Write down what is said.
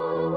you.